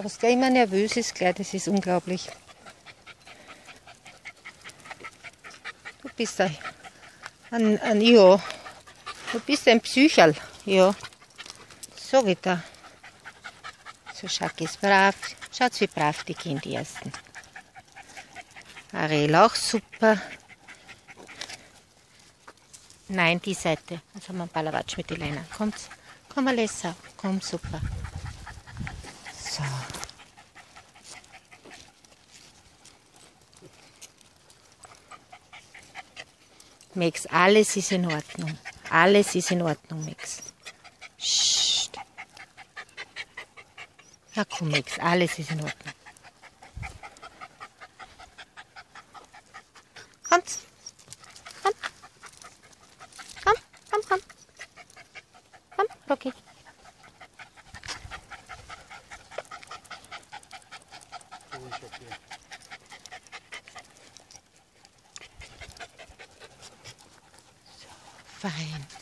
Was der immer nervös ist, gleich, das ist unglaublich. Du bist ein, ein, ein ja, du bist ein Psycherl, ja. So geht er. So Schacki ist brav. Schaut, wie brav die Kinder ersten. Ariel auch super. Nein, die Seite. Jetzt haben wir einen Ballerwatsch mit Elena. Kommt, komm, Alessa. Komm, super. Max, alles ist in Ordnung. Alles ist in Ordnung, Max. Psst. Ja, komm, Max, alles ist in Ordnung. Kommt. Komm. Komm, komm, komm. Komm, Rocky. fine.